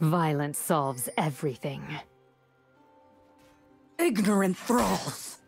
Violence solves everything. Ignorant thralls!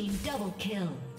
Team double kill.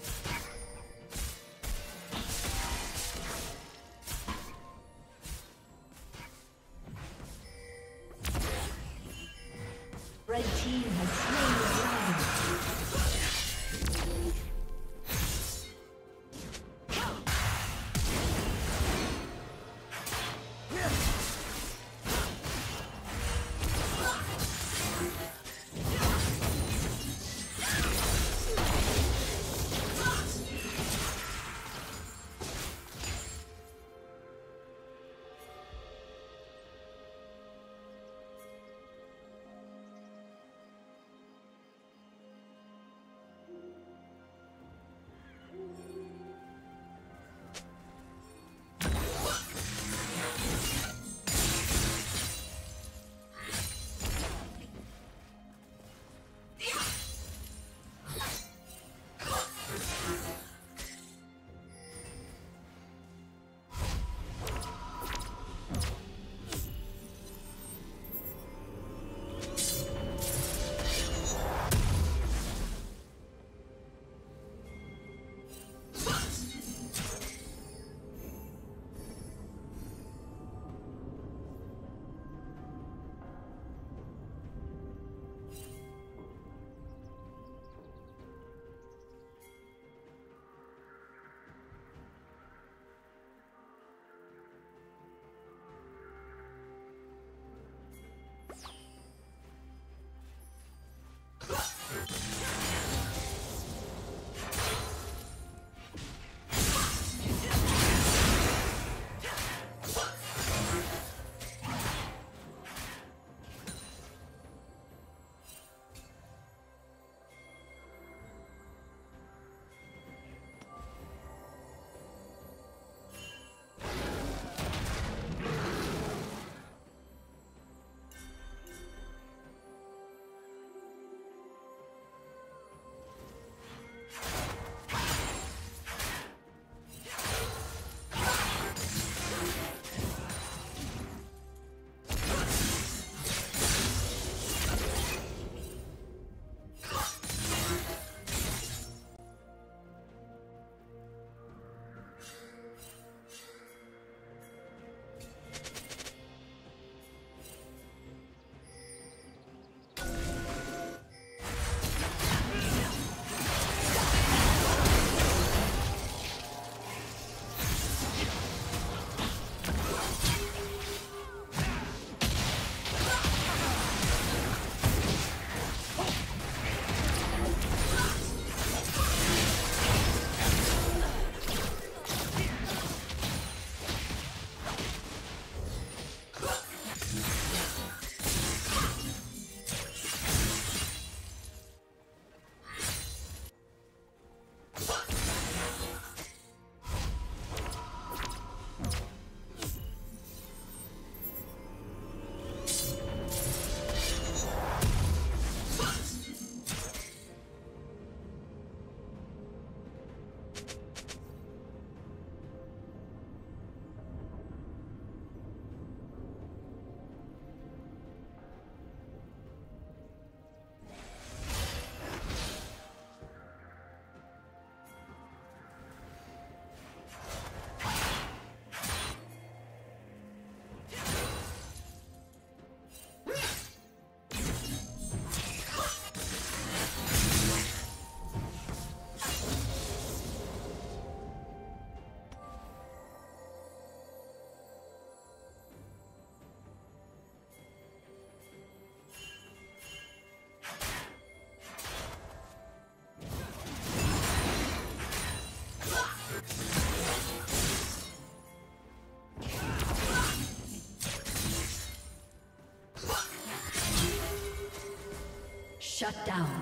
Shut down.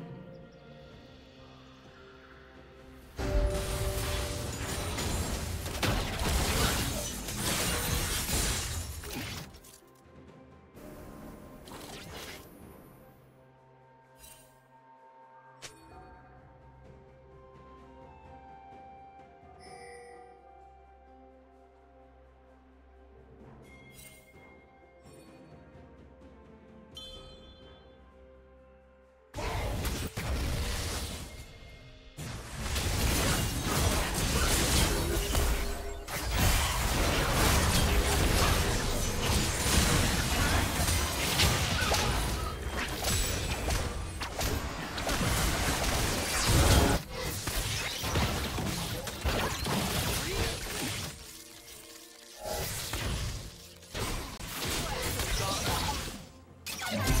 Yeah.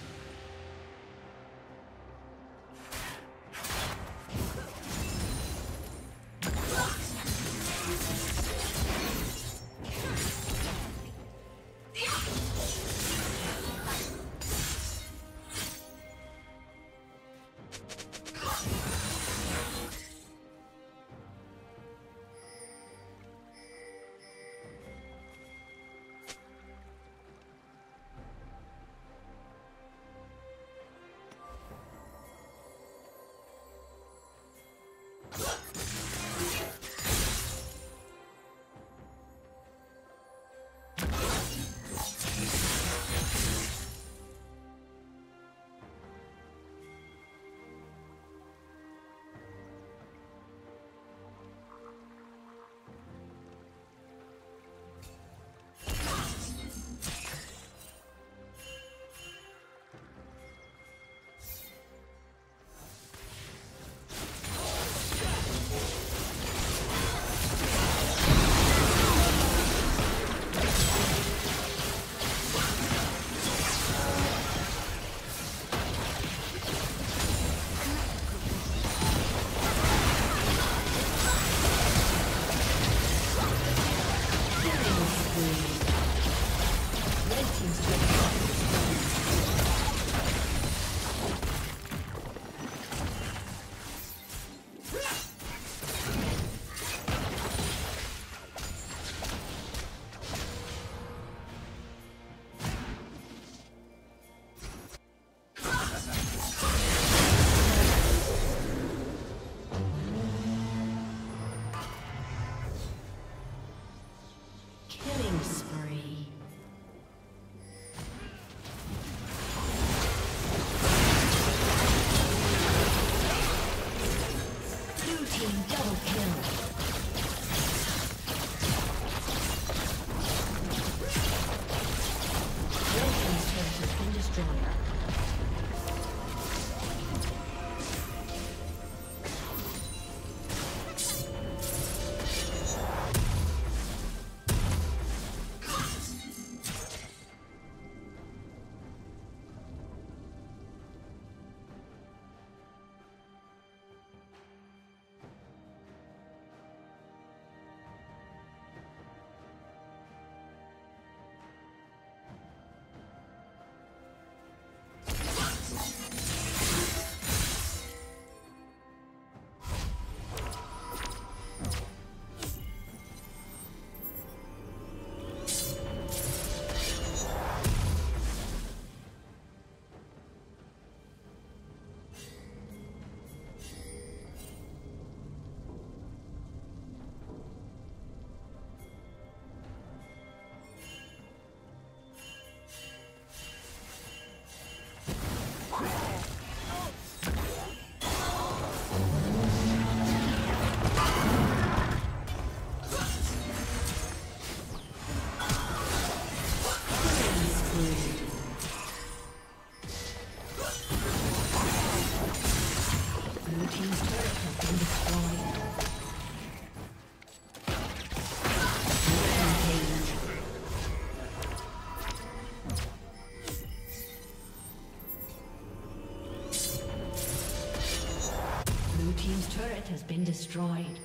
Destroyed.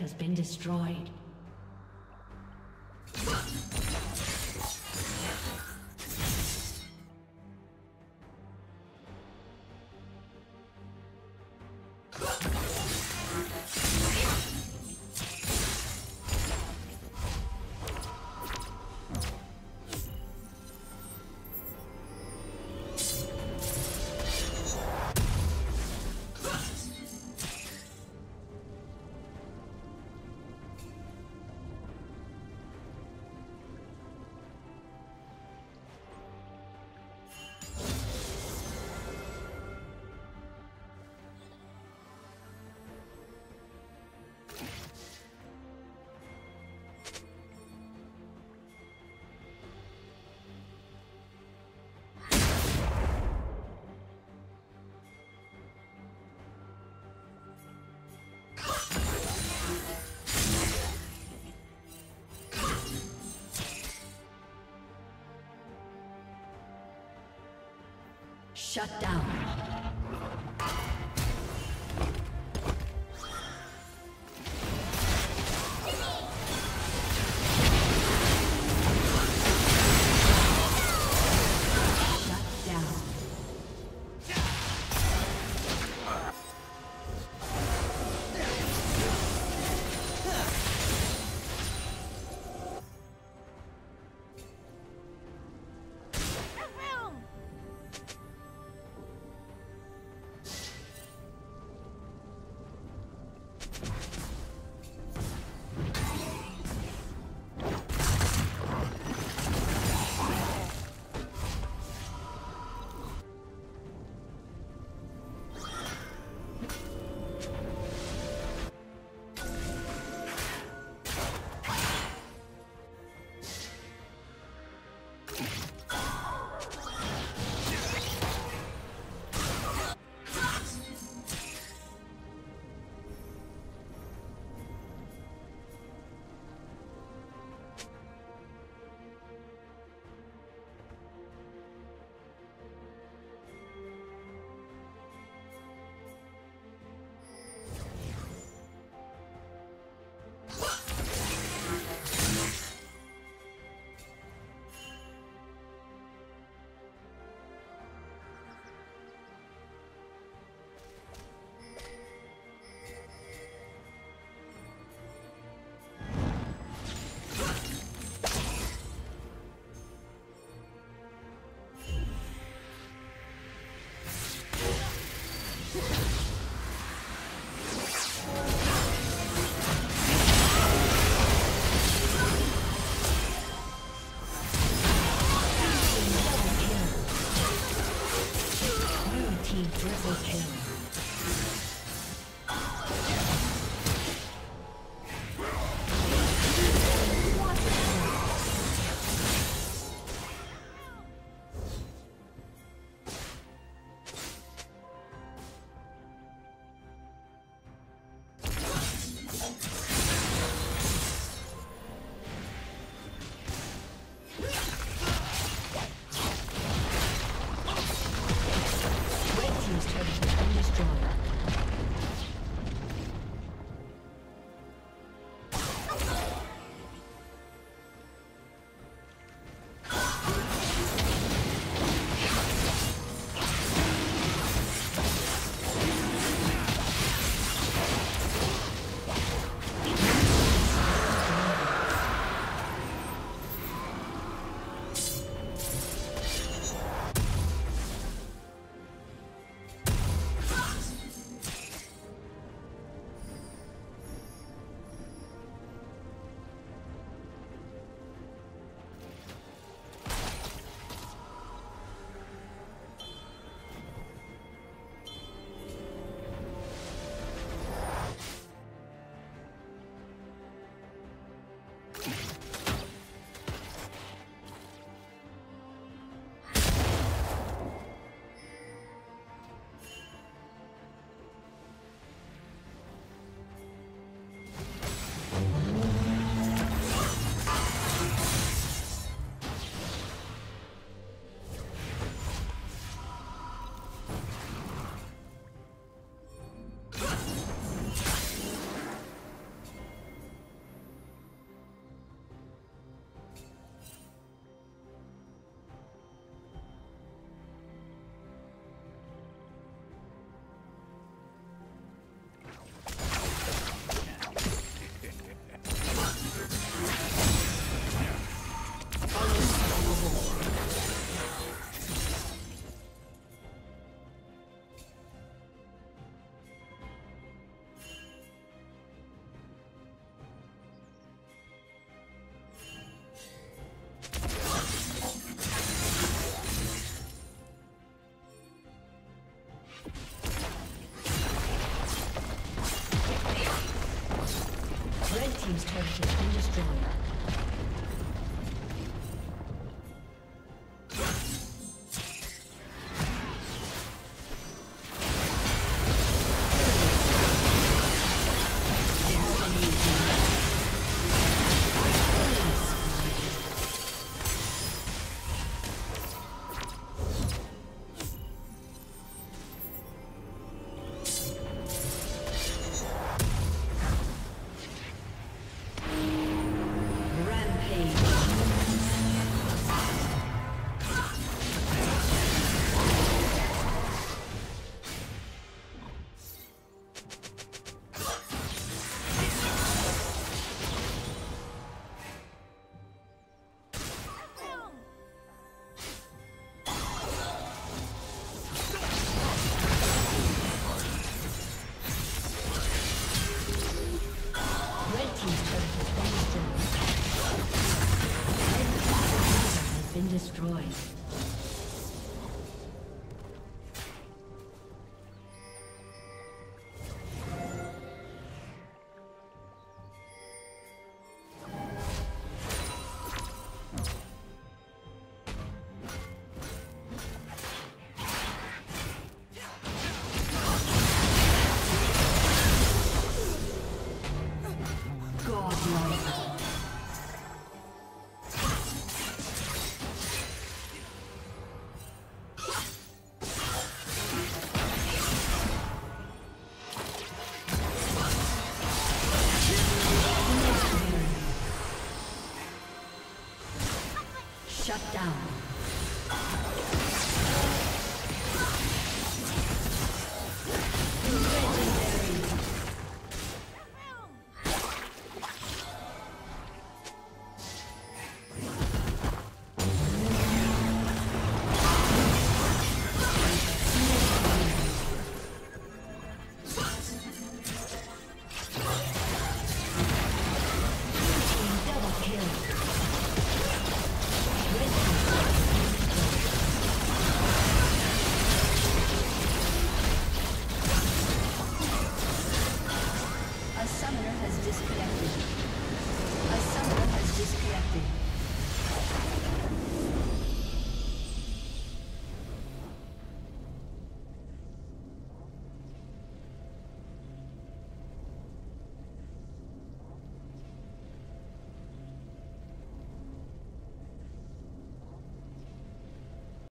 Has been destroyed. Shut down. Shut